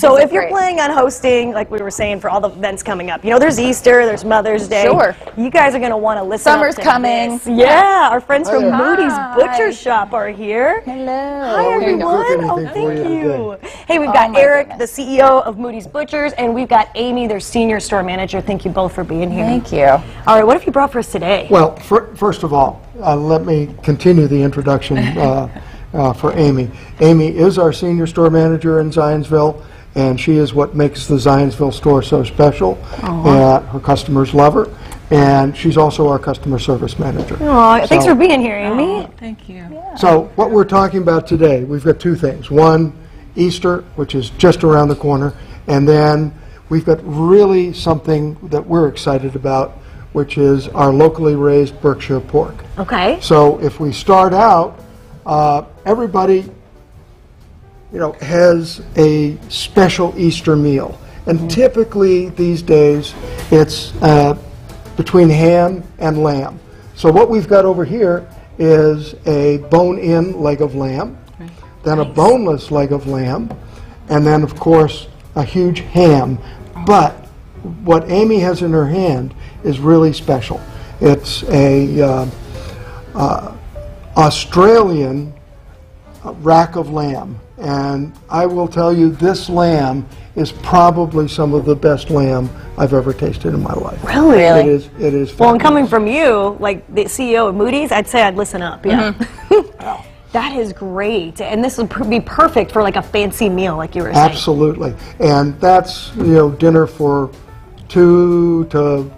So This is if you're great. planning on hosting, like we were saying, for all the events coming up, you know, there's Easter, there's Mother's Day. Sure. You guys are going to want to listen. up Summer's to coming. this. Yeah, our friends from there. Moody's Butcher Shop are here. Hello. Hi everyone. Oh, thank you you. Hey, we've Oh, got my Eric, goodness. the CEO of Moody's Butchers, and we've got Amy, their senior store manager. Thank you both for being here. Thank you. All right, what have you brought for us today? Well, fir- first of all, uh, let me continue the introduction uh, uh, for Amy. Amy is our senior store manager in Zionsville, and she is what makes the Zionsville store so special. Uh, her customers love her, and she's also our customer service manager. Aw, thanks for being here, Amy. Thank you. So what we're talking about today, we've got two things. One, Easter, which is just around the corner, and then we've got really something that we're excited about, which is our locally raised Berkshire pork. Okay. So if we start out, uh, everybody, you know, has a special Easter meal. And typically these days, it's uh, between ham and lamb. So what we've got over here is a bone-in leg of lamb, then a boneless leg of lamb, and then, of course, a huge ham. But what Amy has in her hand is really special. It's a uh, uh, Australian uh, rack of lamb. And I will tell you, this lamb is probably some of the best lamb I've ever tasted in my life. Really? Really? It is, it is Well, and coming from you, like the CEO of Moody's, I'd say I'd listen up. Yeah. Mm-hmm. that is great, and this would be perfect for like a fancy meal, like you were saying. Absolutely. And that's, you know, dinner for two to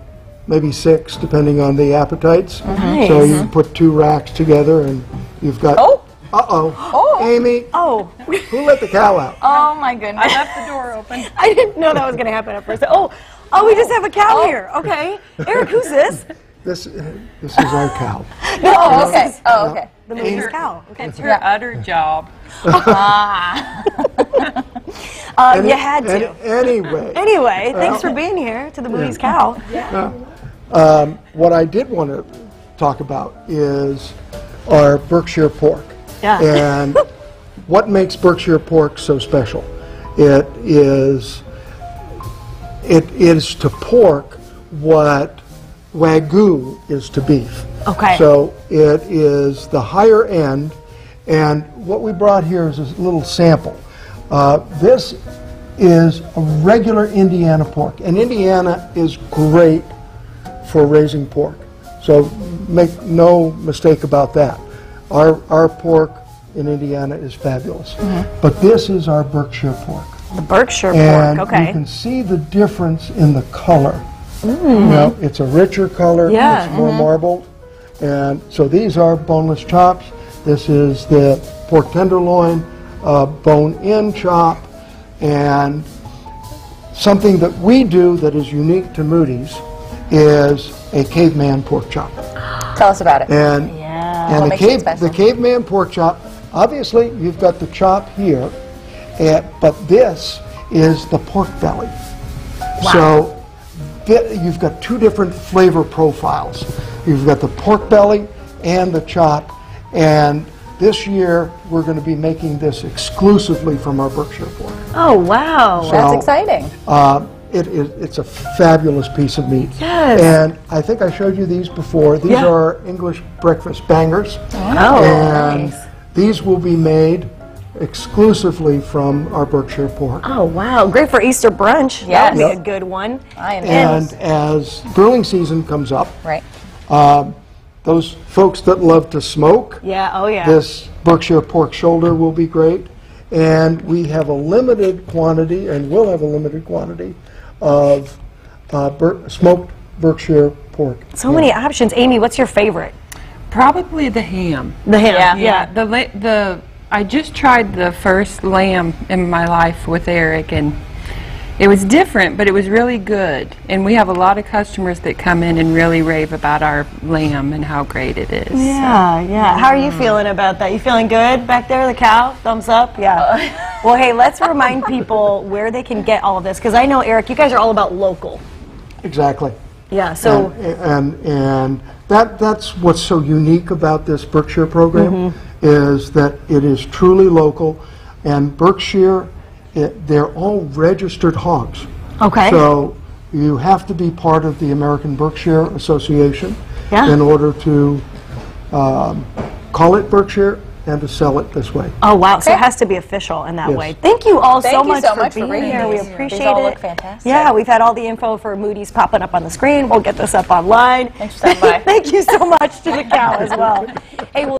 maybe six, depending on the appetites. Nice. So you put two racks together and you've got. Oh. Uh-oh. Oh. Amy, Oh, who let the cow out? Oh my goodness. I left the door open. I didn't know that was going to happen at first. Oh, oh, we just have a cow Oh. here. Okay, Eric, who's this? This, uh, this is our cow. Oh, okay. Oh, okay. The Moody's cow. Okay. It's her utter job. Uh, Any- you had to. any- Anyway. Anyway, uh, thanks for being here to the Moody's cow. Yeah. Um, what I did want to talk about is our Berkshire pork. Yeah. And what makes Berkshire pork so special? It is it is to pork what wagyu is to beef. Okay. So it is the higher end, and what we brought here is a little sample. Uh, this is a regular Indiana pork, and Indiana is great for raising pork. So make no mistake about that. Our, our pork in Indiana is fabulous. Mm-hmm. But this is our Berkshire pork. The Berkshire And pork. Okay. And you can see the difference in the color. Mmm. You know, it's a richer color, Yeah. it's more marbled. And so these are boneless chops. This is the pork tenderloin, uh, bone-in chop, and something that we do that is unique to Moody's is a caveman pork chop. Tell us about it. And. And the cave the caveman pork chop. Obviously, you've got the chop here, and, but this is the pork belly. So thi- you've got two different flavor profiles. You've got the pork belly and the chop, and this year we're going to be making this exclusively from our Berkshire pork. Oh wow. So- That's exciting. Uh, it is, it's a fabulous piece of meat. Yes. And I think I showed you these before. These Yeah. are English breakfast bangers. Oh, and nice. these will be made exclusively from our Berkshire pork. Oh wow. Great for Easter brunch. Yes. That would be a good one. I am. And as grilling season comes up, Right. Um, those folks that love to smoke, Yeah. Oh yeah. this Berkshire pork shoulder will be great. And we have a limited quantity, and will have a limited quantity, of uh, Ber- smoked Berkshire pork. so many options. Amy, what's your favorite? Probably the ham. The ham. Yeah. Yeah. The la- the I just tried the first lamb in my life with Eric, and it was different, but it was really good. And we have a lot of customers that come in and really rave about our lamb and how great it is. Yeah, yeah. How are you feeling about that? You feeling good back there, the cow? Thumbs up? Yeah. well, hey, let's remind people where they can get all of this because I know, Eric, you guys are all about local. Exactly. Yeah, so and, and and that that's what's so unique about this Berkshire program Mm-hmm. is that it is truly local, and Berkshire it- they're all registered hogs. Okay. So you have to be part of the American Berkshire Association Yeah. in order to um, call it Berkshire and to sell it this way. Oh, wow. So it has to be official in that Yes. way. Thank you all Thank so you much so for much for being here. We these. These appreciate all it. look fantastic. Yeah, we've had all the info for Moody's popping up on the screen. We'll get this up online. Thanks for stopping. Thank you so much to the cow as well. Hey, well,